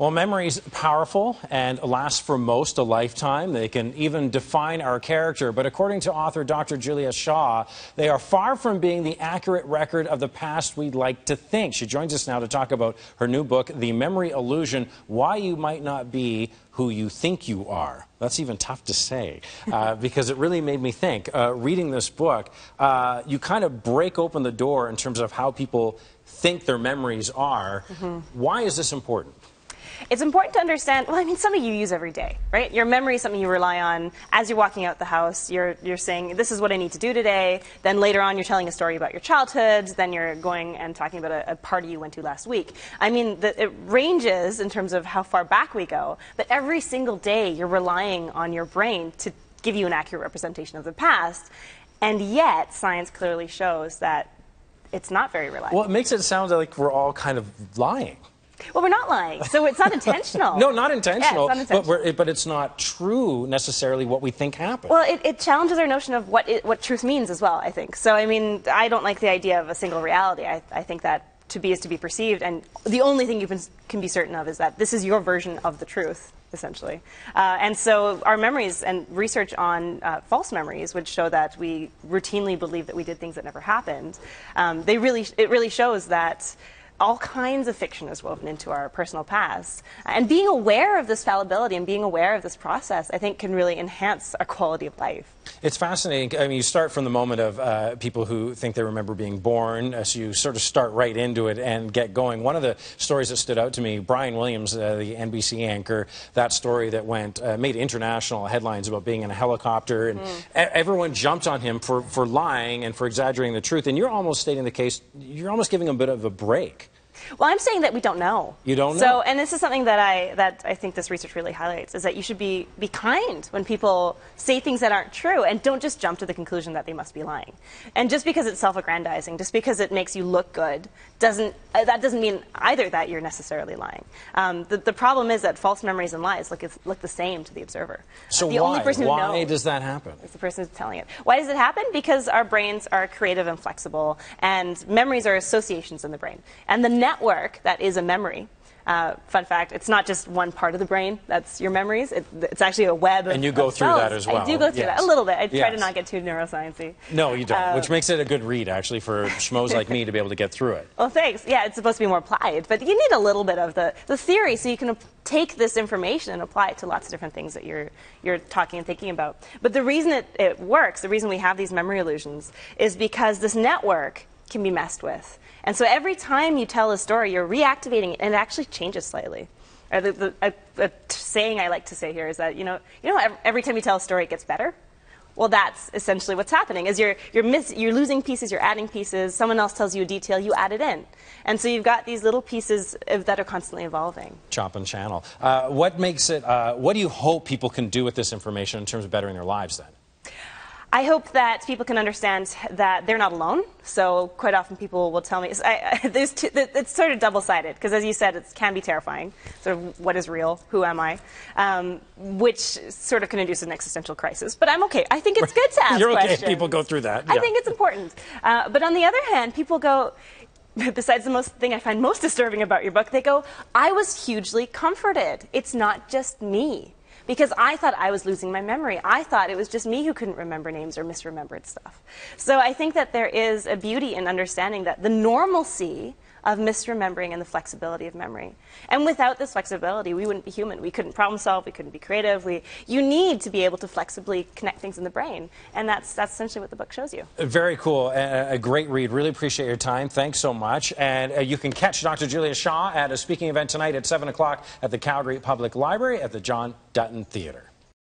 Well, memories are powerful and last for most a lifetime. They can even define our character. But according to author Dr. Julia Shaw, they are far from being the accurate record of the past we'd like to think. She joins us now to talk about her new book, The Memory Illusion Why You Might Not Be Who You Think You Are. That's even tough to say uh, because it really made me think. Uh, reading this book, uh, you kind of break open the door in terms of how people think their memories are. Mm -hmm. Why is this important? It's important to understand, well, I mean, something you use every day, right? Your memory is something you rely on as you're walking out the house. You're, you're saying, this is what I need to do today. Then later on, you're telling a story about your childhood. Then you're going and talking about a, a party you went to last week. I mean, the, it ranges in terms of how far back we go, but every single day you're relying on your brain to give you an accurate representation of the past. And yet, science clearly shows that it's not very reliable. Well, it makes it sound like we're all kind of lying. Well, we're not lying, so it's not intentional. no, not intentional, yeah, it's not intentional. But, but, it's not true necessarily what we think happened. Well, it, it challenges our notion of what, it, what truth means as well, I think. So, I mean, I don't like the idea of a single reality. I, I think that to be is to be perceived, and the only thing you can, can be certain of is that this is your version of the truth essentially. Uh, and so our memories and research on uh, false memories would show that we routinely believe that we did things that never happened. Um, they really, it really shows that all kinds of fiction is woven into our personal past. And being aware of this fallibility and being aware of this process, I think, can really enhance our quality of life. It's fascinating. I mean, you start from the moment of uh, people who think they remember being born, uh, so you sort of start right into it and get going. One of the stories that stood out to me, Brian Williams, uh, the NBC anchor, that story that went uh, made international headlines about being in a helicopter, and mm. everyone jumped on him for, for lying and for exaggerating the truth. And you're almost stating the case, you're almost giving a bit of a break. Well, I'm saying that we don't know. You don't know. So, and this is something that I that I think this research really highlights is that you should be be kind when people say things that aren't true, and don't just jump to the conclusion that they must be lying. And just because it's self-aggrandizing, just because it makes you look good, doesn't uh, that doesn't mean either that you're necessarily lying. Um, the, the problem is that false memories and lies look look the same to the observer. So the why? only person who why knows does that happen? Is the person who's telling it. Why does it happen? Because our brains are creative and flexible, and memories are associations in the brain, and the network that is a memory. Uh, fun fact, it's not just one part of the brain that's your memories. It, it's actually a web of And you go of through cells. that as well. I do go through yes. that a little bit. I try yes. to not get too neurosciencey. No, you don't, uh, which makes it a good read, actually, for schmoes like me to be able to get through it. Well, thanks. Yeah, it's supposed to be more applied, but you need a little bit of the, the theory so you can take this information and apply it to lots of different things that you're, you're talking and thinking about. But the reason it, it works, the reason we have these memory illusions, is because this network can be messed with. And so every time you tell a story, you're reactivating it, and it actually changes slightly. Or the, the a, a saying I like to say here is that, you know, you know every time you tell a story, it gets better? Well, that's essentially what's happening. Is you're you're, miss, you're losing pieces, you're adding pieces. Someone else tells you a detail, you add it in, and so you've got these little pieces that are constantly evolving. Chop and channel. Uh, what makes it? Uh, what do you hope people can do with this information in terms of bettering their lives? Then. I hope that people can understand that they're not alone. So quite often people will tell me, I, I, two, it's sort of double-sided, because as you said, it can be terrifying. Sort of, what is real? Who am I? Um, which sort of can induce an existential crisis. But I'm okay. I think it's good to ask You're okay questions. people go through that. Yeah. I think it's important. Uh, but on the other hand, people go, besides the most thing I find most disturbing about your book, they go, I was hugely comforted. It's not just me because I thought I was losing my memory. I thought it was just me who couldn't remember names or misremembered stuff. So I think that there is a beauty in understanding that the normalcy of misremembering and the flexibility of memory. And without this flexibility, we wouldn't be human. We couldn't problem solve. We couldn't be creative. We, you need to be able to flexibly connect things in the brain. And that's, that's essentially what the book shows you. Very cool. A, a great read. Really appreciate your time. Thanks so much. And uh, you can catch Dr. Julia Shaw at a speaking event tonight at 7 o'clock at the Calgary Public Library at the John Dutton Theatre.